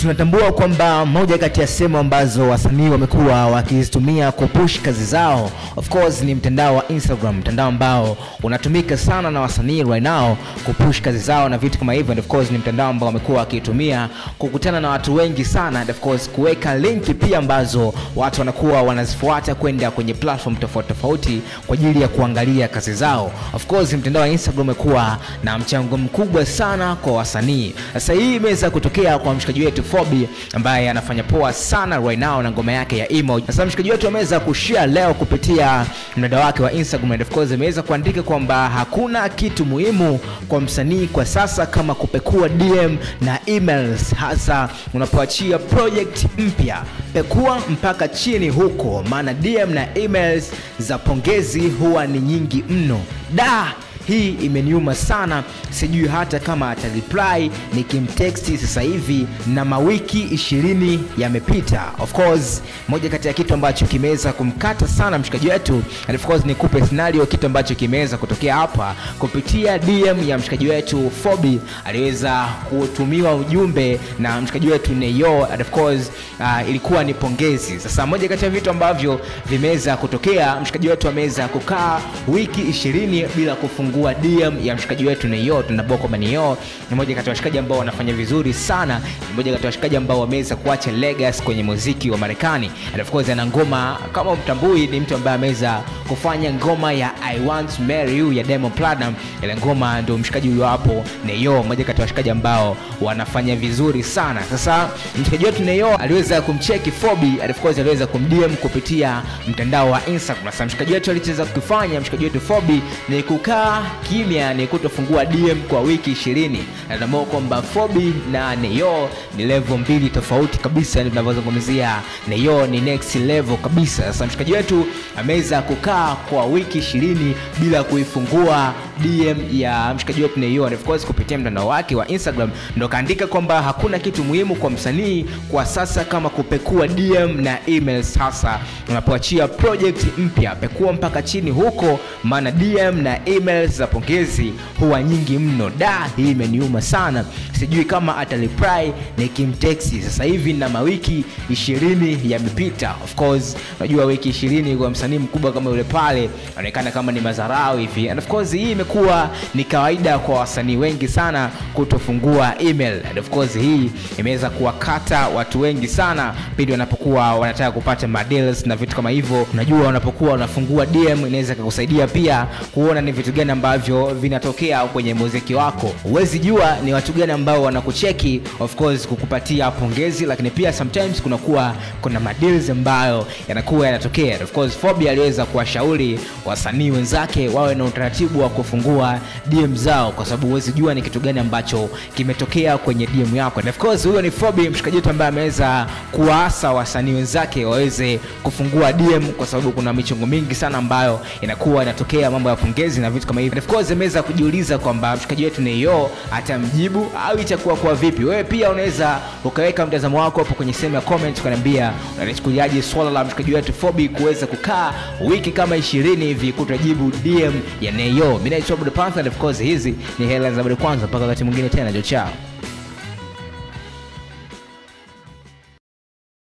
Tunatambua kwamba moja kati ya sehemu ambazo wasanii wamekuwa wakizitumia kupush kazi zao of course ni mtandao wa Instagram, mtandao ambao unatumika sana na wasanii right now kupush kazi zao na vitu kama hivyo, and of course ni mtandao ambao wamekuwa wakitumia kukutana na watu wengi sana, and of course kuweka linki pia ambazo watu wanakuwa wanazifuata kwenda kwenye platform tofauti tofauti kwa ajili ya kuangalia kazi zao. Of course mtandao wa Instagram umekuwa na mchango mkubwa sana kwa wasanii. Sasa hii imeweza kutokea kwa mshikaji wetu Fobi ambaye anafanya poa sana right now na ngoma yake ya Emo. Sasa mshikaji wetu ameweza kushare leo kupitia mtandao wake wa Instagram and of course ameweza kuandika kwamba hakuna kitu muhimu kwa msanii kwa sasa kama kupekua DM na emails, hasa unapoachia project mpya. Pekua mpaka chini huko, maana DM na emails za pongezi huwa ni nyingi mno. Da, hii imeniuma sana, sijui hata kama atareply nikimteksti sasa hivi na mawiki ishirini yamepita. Of course moja kati ya kitu ambacho kimeweza kumkata sana mshikaji wetu, and of course nikupe scenario, kitu ambacho kimeweza kutokea hapa kupitia DM ya mshikaji wetu Fobi, aliweza kutumiwa ujumbe na mshikaji wetu Neyo, and of course uh, ilikuwa ni pongezi. Sasa moja kati ya vitu ambavyo vimeweza kutokea, mshikaji wetu ameweza kukaa wiki ishirini bila kufungua kufungua DM ya mshikaji wetu Neyo. Tunaboko kwamba Neyo ni moja kati ya washikaji ambao wanafanya vizuri sana, ni moja kati ya washikaji ambao wameweza kuacha legacy kwenye muziki wa Marekani, and of course ana ngoma kama mtambui, ni mtu ambaye ameweza kufanya ngoma ya I Want to Marry You ya Diamond Platnumz. Ile ngoma ndio mshikaji huyo hapo Neyo, moja kati ya washikaji ambao wanafanya vizuri sana. Sasa mshikaji wetu Neyo aliweza kumcheki Fobi, and of course aliweza kumdm kupitia mtandao wa Instagram. Sasa mshikaji wetu alichoweza kufanya mshikaji wetu Fobi ni kukaa kimya ni kutofungua DM kwa wiki ishirini. Natambua kwamba Fobi na Neyo ni level mbili tofauti kabisa, ndio tunavyozungumzia. Neyo ni next level kabisa. Sasa mshikaji wetu ameweza kukaa kwa wiki ishirini bila kuifungua DM ya mshikaji wetu Neyo, and of course kupitia mtandao wake wa Instagram ndo kaandika kwamba hakuna kitu muhimu kwa msanii kwa sasa kama kupekua DM na email. Sasa unapoachia project mpya. Pekua mpaka chini huko, maana DM na emails za pongezi huwa nyingi mno. Da, hii imeniuma sana, sijui kama atareply nikimteksi. Sasa hivi na mawiki ishirini yamepita. Of course unajua wiki ishirini kwa msanii mkubwa kama yule pale anaonekana kama ni madharau hivi, and of course hii imekuwa ni kawaida kwa wasanii wengi sana kutofungua email, and of course hii imeweza kuwakata watu wengi sana pindi wanapokuwa wanataka kupata madeals na vitu kama hivyo. Unajua, unapokuwa unafungua DM inaweza kukusaidia pia kuona ni vitu gani ambavyo vinatokea kwenye muziki wako. Huwezi jua ni watu gani ambao wanakucheki, of course kukupatia pongezi, lakini pia sometimes kunakuwa kuna madeals ambayo yanakuwa yanatokea. Of course Fobi aliweza kuwashauri wasanii wenzake wawe na utaratibu wa kufungua DM zao, kwa sababu huwezi jua ni kitu gani ambacho kimetokea kwenye DM yako. And of course huyo ni Fobi, mshikaji wetu ambaye ameweza kuwaasa wasanii wenzake waweze kufungua DM, kwa sababu kuna michongo mingi sana ambayo inakuwa inatokea, mambo ya pongezi na vitu kama hivyo. And of course ameweza kujiuliza kwamba mshikaji wetu Neyo atamjibu au itakuwa kwa vipi. Wewe pia unaweza ukaweka mtazamo wako hapo kwenye sehemu ya comment, ukaniambia unalichukuliaje swala la mshikaji wetu Fobi kuweza kukaa wiki kama ishirini hivi kutajibu DM ya Neyo. Mimi naitwa Abdul Panther, and of course hizi ni hela za kwanza, mpaka wakati mwingine tena, chao chao.